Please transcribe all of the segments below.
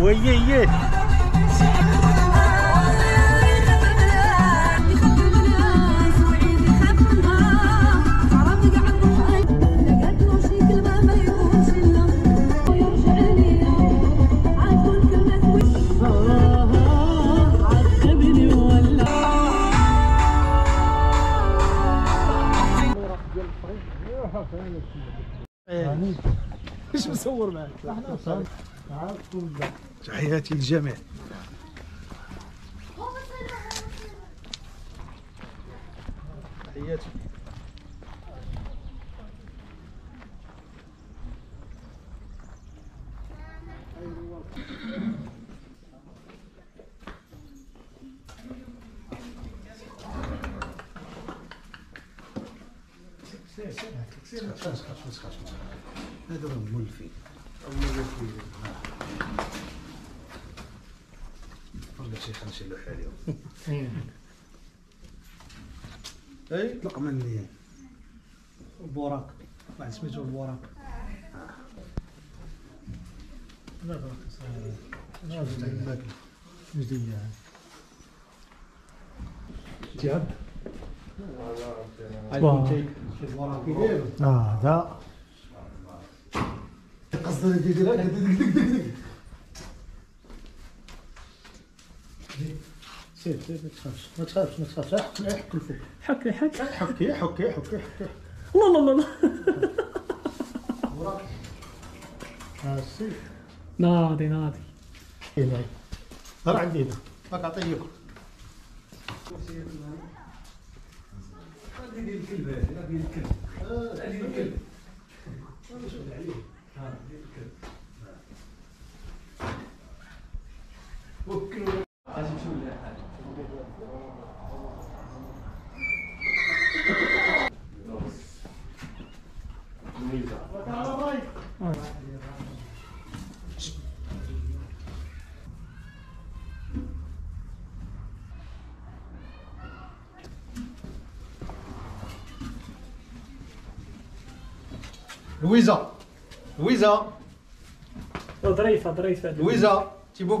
我爷爷。تحياتي للجميع تحياتي هذا هو مولفين والله شي اي طلق مني البوراق واحد سميتو البوراق لا لا لا جديدة تعب الوراق كيدير آه ذا قصد يدير هكا دق دق دق دق سير سير ما تخافش ما تخافش ما تخافش. حك حك الفوق حكي. حكي حكي. حكي حكي حكي الله الله الله آه سير. ناضي ناضي. هنا راه عندي هنا راك عطيه ديال الكلب هذه ديال الكلب. 먹기로 다시 출래. Louisa. Louisa. Louisa, Thibaut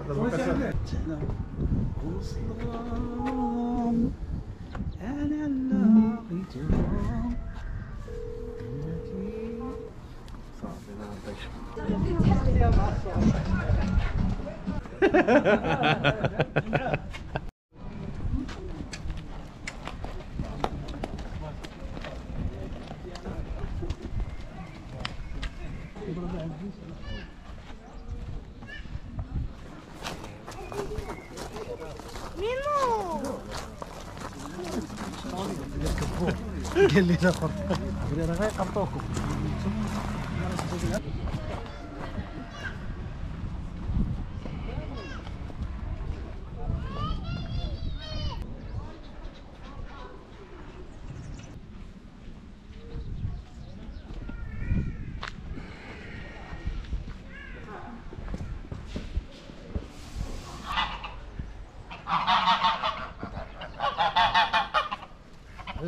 الله الله الله الله Mimo! Gelin ako. Gano'n nga, karto ko.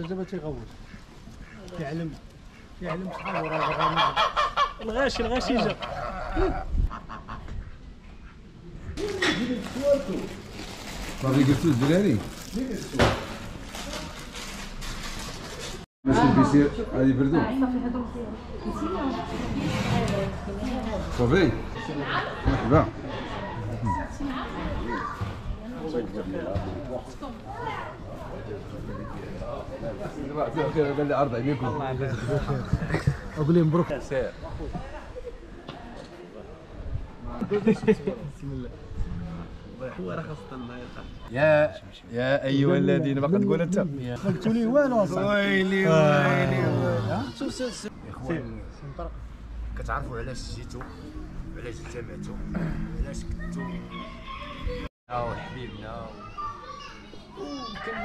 دابا تيغوت يعلم يعلم شحال وراه الغاشي الغاشي جا صافي قلتو الدراري؟ ماشي البيسير غادي يبردو صافي مرحبا. أقول مبروك يا يا ايها الذين باقي تقول انت قلت لي والو ويلي ويلي اخوان كتعرفوا علاش جيتوا علاش اجتمعتوا علاش كنتوا أو حبيبنا ويمكن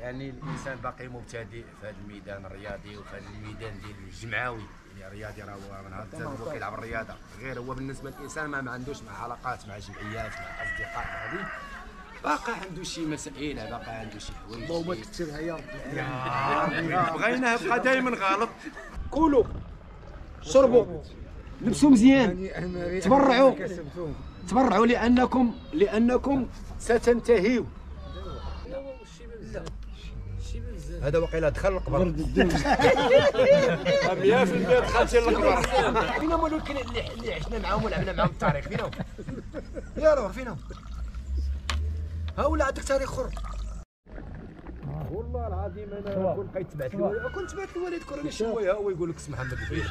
يعني الإنسان باقي مبتدئ في هذا الميدان الرياضي وفي هذا الميدان ديال الجمعوي. يعني الرياضي راه هو من هذا هو كيلعب الرياضة. غير هو بالنسبة للإنسان ما, ما عندوش مع علاقات مع جمعيات مع أصدقاء. هذه باقي عنده شي مسائل باقي عنده شي حوايج. اللهم كثرها يا ربي. بغيناه يبقى دائما غلط كلوا شربوا. لبسوا مزيان. تبرعوا. تبرعوا لانكم لأنكم ستنتهيوا. هذا وقيلا دخل القبر. 100% دخلتي للقبر فينا هما اللي اللي عشنا معاهم ولعبنا معاهم التاريخ فينا يا روح فينا هؤلاء عندك تاريخ أخر؟ والله العظيم أنا كنت بقيت تبعت الوالد كنت تبعت الوالد كون شوية؟ هو يقول لك اسم محمد الفيل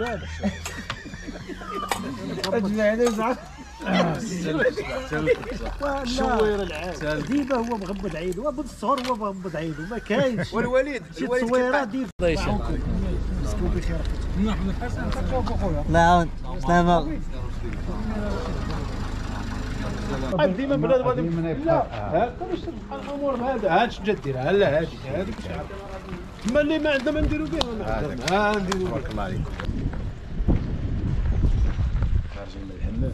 اجمع عليه زعما شوير العاب ديما هو مغبط عينه هو من الصغر هو مغبط عينه ما كاينش والوالد شي الوالد تصويرات ديال مسكون بخير نعم سلامة ديما بنادم غادي لا ها الأمور هذا هادش جا ديرها لا هادي هذيك تما اللي ما عندنا ما نديرو بها ما نديرو بها تبارك الله عليك خارجين من الحمام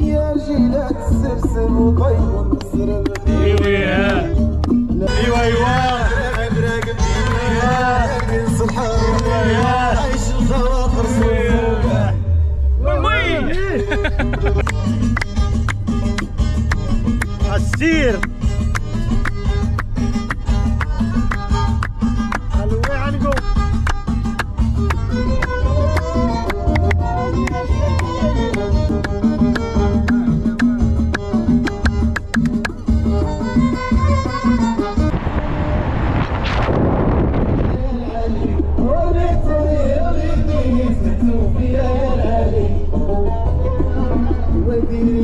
يا جيلات السرسم وطيب السرب ايوا ايوا صحاب عيش الخواطر السير مكتوب يا لالي ودي